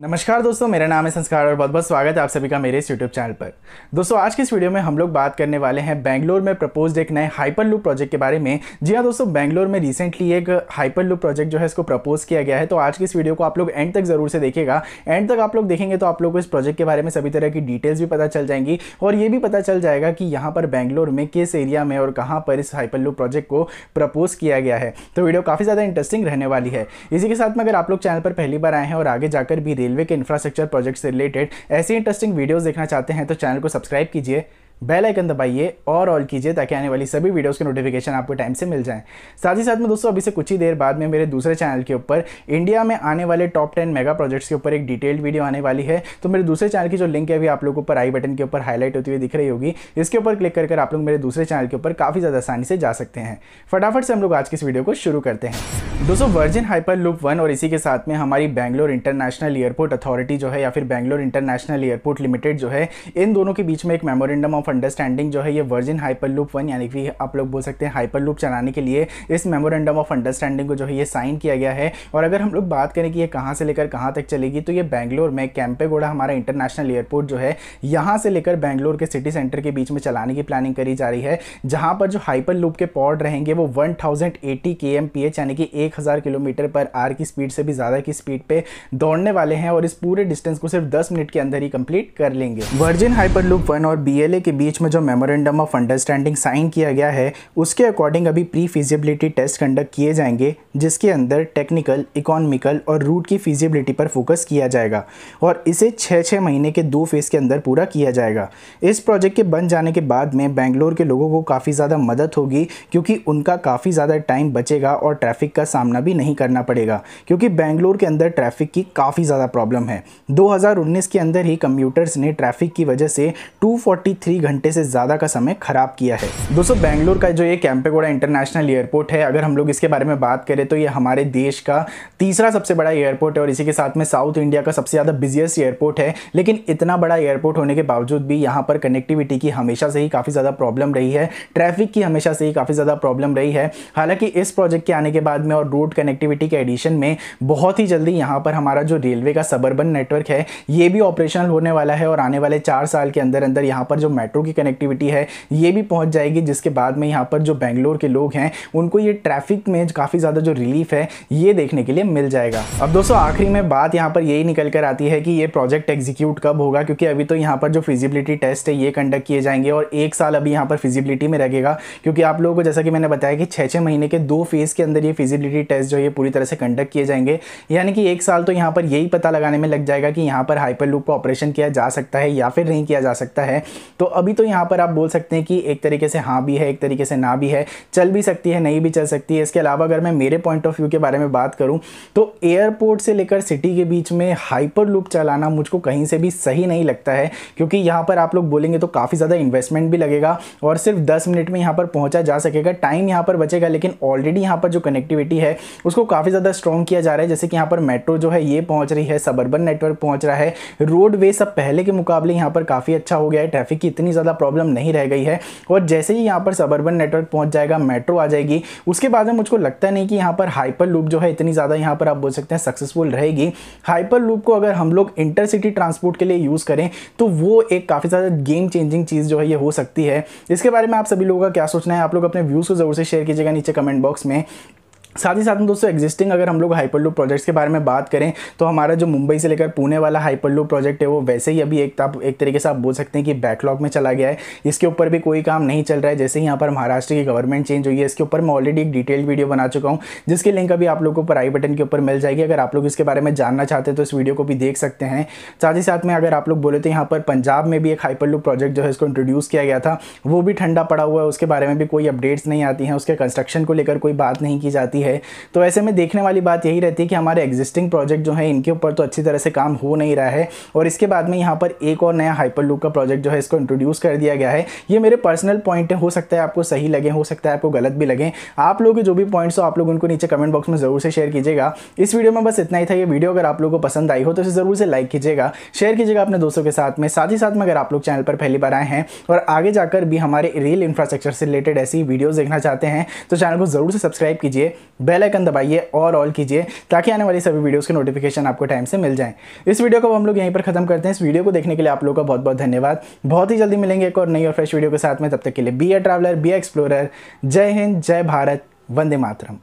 नमस्कार दोस्तों, मेरा नाम है संस्कार और बहुत बहुत स्वागत है आप सभी का मेरे इस यूट्यूब चैनल पर। दोस्तों, आज की इस वीडियो में हम लोग बात करने वाले हैं बैंगलोर में प्रपोज्ड एक नए हाइपर लूप प्रोजेक्ट के बारे में। जी हाँ दोस्तों बैंगलोर में रिसेंटली एक हाइपर लूप प्रोजेक्ट जो है इसको प्रपोज किया गया है। तो आज की इस वीडियो को आप लोग एंड तक ज़रूर से देखिएगा। एंड तक आप लोग देखेंगे तो आप लोग को इस प्रोजेक्ट के बारे में सभी तरह की डिटेल्स भी पता चल जाएँगी और ये भी पता चल जाएगा कि यहाँ पर बैंगलोर में किस एरिया में और कहाँ पर इस हाइपर लूप प्रोजेक्ट को प्रपोज किया गया है। तो वीडियो काफ़ी ज़्यादा इंटरेस्टिंग रहने वाली है। इसी के साथ में अगर आप लोग चैनल पर पहली बार आए हैं और आगे जाकर भी रेलवे के इंफ्रास्ट्रक्चर प्रोजेक्ट से रिलेटेड ऐसी इंटरेस्टिंग वीडियोज़ देखना चाहते हैं तो चैनल को सब्सक्राइब कीजिए। बेल आइकन दबाइए और ऑल कीजिए ताकि आने वाली सभी वीडियोस के नोटिफिकेशन आपको टाइम से मिल जाएँ। साथ ही साथ में दोस्तों, अभी से कुछ ही देर बाद में मेरे दूसरे चैनल के ऊपर इंडिया में आने वाले टॉप टेन मेगा प्रोजेक्ट्स के ऊपर एक डिटेल्ड वीडियो आने वाली है। तो मेरे दूसरे चैनल की जो लिंक है, अभी आप लोग ऊपर आई बटन के ऊपर हाईलाइट होती हुई दिख रही होगी। इसके ऊपर क्लिक कर आप लोग मेरे दूसरे चैनल के ऊपर काफ़ी ज़्यादा आसानी से जा सकते हैं। फटाफट से हम लोग आज की इस वीडियो को शुरू करते हैं। दोस्तों वर्जिन हाइपर लूप वन और इसी के साथ में हमारी बैंगलोर इंटरनेशनल एयरपोर्ट अथॉरिटी जो है या फिर बैंगलोर इंटरनेशनल एयरपोर्ट लिमिटेड जो है, इन दोनों के बीच में एक मेमोरेंडम ऑफ़ अंडरस्टैंडिंग जो है ये वर्जिन हाइपर लूप वन यानी कि आप लोग बोल सकते हैं हाइपर लूप चलाने के लिए इस मेमोरेंडम ऑफ़ अंडरस्टैंडिंग को जो है ये साइन किया गया है। और अगर हम लोग बात करें कि ये कहाँ से लेकर कहाँ तक चलेगी तो ये बैंगलोर में कैंपेगोड़ा हमारा इंटरनेशनल एयरपोर्ट जो है, यहाँ से लेकर बैंगलोर के सिटी सेंटर के बीच में चलाने की प्लानिंग करी जा रही है, जहाँ पर जो हाइपर लूप के पॉड रहेंगे वो वन थाउज़ेंड यानी कि एक हज़ार किलोमीटर पर आर की स्पीड से भी ज़्यादा की स्पीड पे दौड़ने वाले हैं और इस पूरे डिस्टेंस को सिर्फ़ 10 मिनट के अंदर ही कंप्लीट कर लेंगे। वर्जिन हाइपर लूप वन और बी के बीच में जो मेमोरेंडम ऑफ़ अंडरस्टैंडिंग साइन किया गया है, उसके अकॉर्डिंग अभी प्री फिजिबिलिटी टेस्ट कंडक्ट किए जाएँगे, जिसके अंदर टेक्निकल इकोनॉमिकल और रूट की फिजिबिलिटी पर फोकस किया जाएगा और इसे छः छः महीने के दो फ़ेज़ के अंदर पूरा किया जाएगा। इस प्रोजेक्ट के बन जाने के बाद में बेंगलोर के लोगों को काफ़ी ज़्यादा मदद होगी, क्योंकि उनका काफ़ी ज़्यादा टाइम बचेगा और ट्रैफ़िक का सामना भी नहीं करना पड़ेगा, क्योंकि बेंगलोर के अंदर ट्रैफ़िक की काफ़ी ज़्यादा प्रॉब्लम है। 2019 के अंदर ही कंप्यूटर्स ने ट्रैफ़िक की वजह से 243 घंटे से ज़्यादा का समय खराब किया है। दोस्तों, बेंगलोर का जो ये कैंपेगोड़ा इंटरनेशनल एयरपोर्ट है, अगर हम लोग इसके बारे में बात करें तो ये हमारे देश का तीसरा सबसे बड़ा एयरपोर्ट है और इसी के साथ में साउथ इंडिया का सबसे ज़्यादा बिजिएस्ट एयरपोर्ट है। लेकिन इतना बड़ा एयरपोर्ट होने के बावजूद भी यहाँ पर कनेक्टिविटी की हमेशा से ही काफ़ी ज़्यादा प्रॉब्लम रही है। ट्रैफ़िक की हमेशा से ही काफ़ी ज़्यादा प्रॉब्लम रही है। हालाँकि इस प्रोजेक्ट के आने के बाद में और रोड कनेक्टिविटी के एडिशन में बहुत ही जल्दी यहाँ पर हमारा जो रेलवे का सबर्बन नेटवर्क है, ये भी ऑपरेशनल होने वाला है और आने वाले चार साल के अंदर अंदर यहाँ पर जो मेट्रो की कनेक्टिविटी है, ये भी पहुँच जाएगी, जिसके बाद में यहाँ पर जो बेंगलोर के लोग हैं, उनको ये ट्रैफ़िक में काफ़ी ज़्यादा जो रिलीफ है, ये देखने के लिए मिल जाएगा। अब दोस्तों, आखिरी में बात यहाँ पर यही निकल कर आती है कि ये प्रोजेक्ट एग्जीक्यूट कब होगा, क्योंकि अभी तो यहाँ पर जो फिजिबिलिटी टेस्ट है, ये कंडक्ट किए जाएँगे और एक साल अभी यहाँ पर फिजिबिलिटी में रहेगा, क्योंकि आप लोगों को जैसा कि मैंने बताया कि छः छः महीने के दो फ़ेज़ के अंदर ये फिजिबिलिटी टेस्ट जो है पूरी तरह से कंडक्ट किए जाएँगे। यानी कि एक साल तो यहाँ पर यही पता लगाने में लग जाएगा कि यहाँ पर हाइपर लूप ऑपरेशन किया जा सकता है या फिर नहीं किया जा सकता है। तो अभी तो यहाँ पर आप बोल सकते हैं कि एक तरीके से हाँ भी है, एक तरीके से ना भी है, चल भी सकती है, नहीं भी चल सकती है। इसके अलावा अगर मैं मेरे पॉइंट ऑफ़ व्यू के बारे में बात करूँ तो एयरपोर्ट से लेकर सिटी के बीच में हाइपर लूप चलाना मुझको कहीं से भी सही नहीं लगता है, क्योंकि यहाँ पर आप लोग बोलेंगे तो काफ़ी ज़्यादा इन्वेस्टमेंट भी लगेगा और सिर्फ़ दस मिनट में यहाँ पर पहुँचा जा सकेगा टाइम यहाँ पर बचेगा, लेकिन ऑलरेडी यहाँ पर जो कनेक्टिविटी है, उसको काफ़ी ज़्यादा स्ट्रॉन्ग किया जा रहा है। जैसे कि यहाँ पर मेट्रो जो है, ये पहुँच रही है सबर्बन नेटवर्क पहुँच रहा है। रोड वे सब पहले के मुकाबले यहाँ पर काफ़ी अच्छा हो गया है ट्रैफ़िक की इतनी ज़्यादा प्रॉब्लम नहीं रह गई है। और जैसे ही यहाँ पर सबर्बन नेटवर्क पहुँच जाएगा मेट्रो आ जाएगी, उसके बाद में मुझको लगता नहीं कि यहाँ पर हाइपर लूप जो है इतनी ज़्यादा यहाँ पर आप बोल सकते हैं सक्सेसफुल रहेगी। हाइपर लूप को अगर हम लोग इंटरसिटी ट्रांसपोर्ट के लिए यूज़ करें तो वो एक काफ़ी ज़्यादा गेम चेंजिंग चीज़ जो है ये हो सकती है। इसके बारे में आप सभी लोगों का क्या सोचना है? आप लोग अपने व्यूज़ को ज़रूर से शेयर कीजिएगा नीचे कमेंट बॉक्स में। साथ ही साथ में दोस्तों एग्जिस्टिंग अगर हम लोग हाइपर हाइपरलूप प्रोजेक्ट्स के बारे में बात करें तो हमारा जो मुंबई से लेकर पुणे वाला हाइपरलूप प्रोजेक्ट है, वो वैसे ही अभी एक आप एक तरीके से आप बोल सकते हैं कि बैकलॉग में चला गया है। इसके ऊपर भी कोई काम नहीं चल रहा है। जैसे ही यहाँ पर महाराष्ट्र की गवर्नमेंट चेंज हुई है, इसके ऊपर मैं ऑलरेडी एक डिटेल्ड वीडियो बना चुका हूँ, जिसकी लिंक अभी आप लोगों को आई बटन के ऊपर मिल जाएगी। अगर आप लोग इसके बारे में जानना चाहते हैं तो इस वीडियो को भी देख सकते हैं। साथ ही साथ में अगर आप लोग बोले तो यहाँ पर पंजाब में भी एक हाइपरलूप प्रोजेक्ट जो है, इसको इंट्रोड्यूस किया गया था, वो भी ठंडा पड़ा हुआ है। उसके बारे में भी कोई अपडेट्स नहीं आती हैं। उसके कंस्ट्रक्शन को लेकर कोई बात नहीं की जाती। है। तो ऐसे में देखने वाली बात यही रहती है कि हमारे एग्जिस्टिंग प्रोजेक्ट जो है, इनके ऊपर तो अच्छी तरह से काम हो नहीं रहा है और इसके बाद में यहाँ पर एक और नया हाइपर लूप का प्रोजेक्ट जो है, इसको इंट्रोड्यूस कर दिया गया है। ये मेरे पर्सनल पॉइंट हो सकता है आपको सही लगे, हो सकता है आपको गलत भी लगे। आप लोगों जो भी पॉइंट्स हो, आप लोग उनको नीचे कमेंट बॉक्स में ज़रूर से शेयर कीजिएगा। इस वीडियो में बस इतना ही था। ये वीडियो अगर आप लोगों को पसंद आई हो तो इसे ज़रूर से लाइक कीजिएगा। शेयर कीजिएगा अपने दोस्तों के साथ में। साथ ही साथ में अगर आप लोग चैनल पर पहली बार आए हैं और आगे जाकर भी हमारे रेल इंफ्रास्ट्रक्चर से रिलेटेड ऐसी वीडियोज़ देखना चाहते हैं तो चैनल को ज़रूर से सब्सक्राइब कीजिए। बेल आइकन दबाइए और ऑल कीजिए ताकि आने वाली सभी वीडियोस के नोटिफिकेशन आपको टाइम से मिल जाएँ। इस वीडियो को हम लोग यहीं पर खत्म करते हैं। इस वीडियो को देखने के लिए आप लोगों का बहुत बहुत धन्यवाद। बहुत ही जल्दी मिलेंगे एक और नई और फ्रेश वीडियो के साथ में। तब तक के लिए be a traveller be explorer जय हिंद, जय भारत, वंदे मातरम।